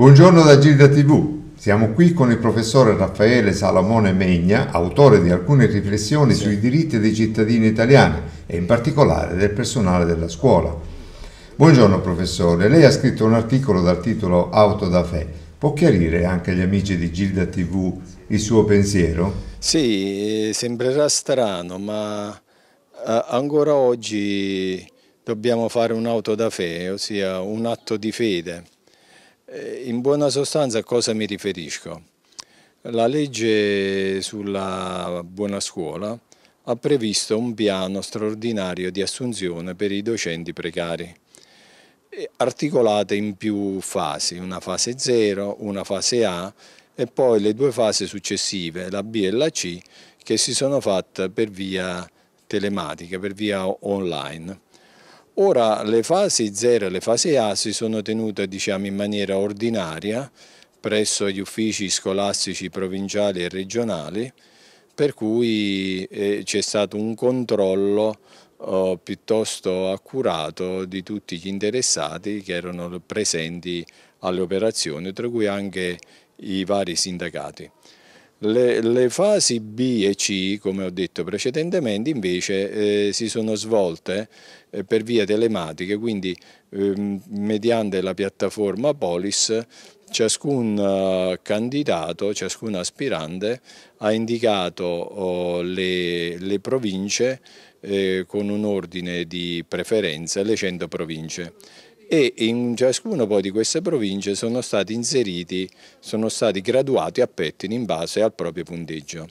Buongiorno da Gilda TV. Siamo qui con il professore Raffaele Salamone Megna, autore di alcune riflessioni sì. sui diritti dei cittadini italiani e in particolare del personale della scuola. Buongiorno professore, lei ha scritto un articolo dal titolo Auto da Fe. Può chiarire anche agli amici di Gilda TV il suo pensiero? Sì, sembrerà strano, ma ancora oggi dobbiamo fare un'auto da fe, ossia un atto di fede. Eh, in buona sostanza a cosa mi riferisco? La legge sulla buona scuola ha previsto un piano straordinario di assunzione per i docenti precari, articolate in più fasi, una fase 0, una fase A e poi le due fasi successive, la B e la C, che si sono fatte per via telematica, per via online. Ora le fasi 0 e le fasi A si sono tenute diciamo, in maniera ordinaria presso gli uffici scolastici provinciali e regionali, per cui eh, c'è stato un controllo oh, piuttosto accurato di tutti gli interessati che erano presenti alle operazioni, tra cui anche i vari sindacati. Le, le, fasi B e C, come ho detto precedentemente, invece eh, si sono svolte eh, per via telematica, quindi eh, mediante la piattaforma Polis ciascun uh, candidato, ciascun aspirante ha indicato oh, le, le, province eh, con un ordine di preferenza, le 100 province e in ciascuna poi di queste province sono stati inseriti, sono stati graduati a pettini in base al proprio punteggio.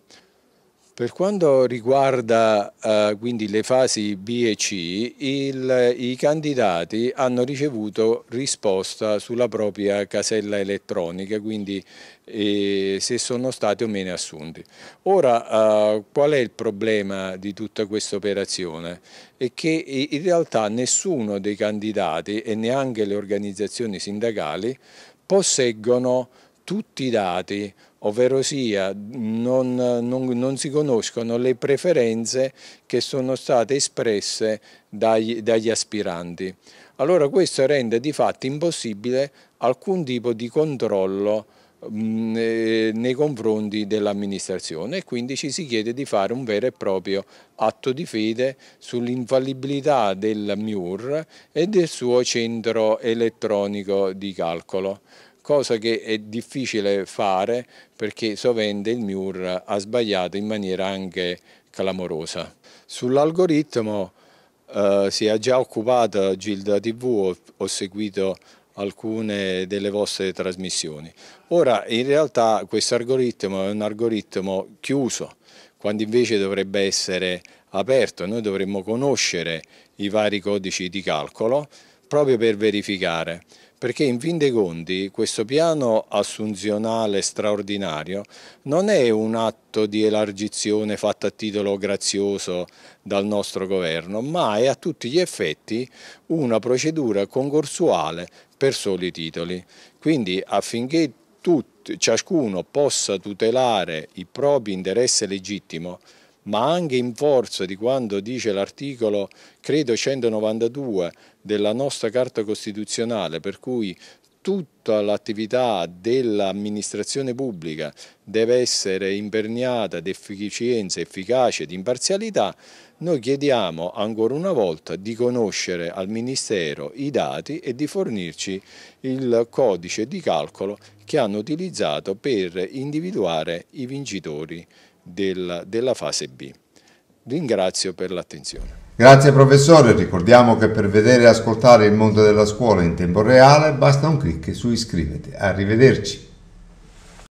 Per quanto riguarda uh, quindi le fasi B e C, il, i candidati hanno ricevuto risposta sulla propria casella elettronica, quindi eh, se sono stati o meno assunti. Ora, uh, qual è il problema di tutta questa operazione? È che in realtà nessuno dei candidati e neanche le organizzazioni sindacali posseggono tutti i dati, ovvero sia non, non, non, si conoscono le preferenze che sono state espresse dagli, dagli aspiranti. Allora questo rende di fatto impossibile alcun tipo di controllo mh, eh, nei confronti dell'amministrazione e quindi ci si chiede di fare un vero e proprio atto di fede sull'infallibilità del MIUR e del suo centro elettronico di calcolo cosa che è difficile fare perché sovente il MIUR ha sbagliato in maniera anche clamorosa. Sull'algoritmo eh, si è già occupata Gilda TV, ho, ho seguito alcune delle vostre trasmissioni. Ora in realtà questo algoritmo è un algoritmo chiuso, quando invece dovrebbe essere aperto, noi dovremmo conoscere i vari codici di calcolo proprio per verificare perché in fin dei conti questo piano assunzionale straordinario non è un atto di elargizione fatto a titolo grazioso dal nostro governo, ma è a tutti gli effetti una procedura concorsuale per soli titoli. Quindi affinché tutti, ciascuno possa tutelare il proprio interesse legittimo, ma anche in forza di quanto dice l'articolo, credo 192 della nostra Carta Costituzionale, per cui tutta l'attività dell'amministrazione pubblica deve essere imperniata di efficienza, efficacia ed imparzialità, noi chiediamo ancora una volta di conoscere al Ministero i dati e di fornirci il codice di calcolo che hanno utilizzato per individuare i vincitori del, della fase B. Ringrazio per l'attenzione. Grazie professore, ricordiamo che per vedere e ascoltare il mondo della scuola in tempo reale basta un clic su iscrivete. Arrivederci.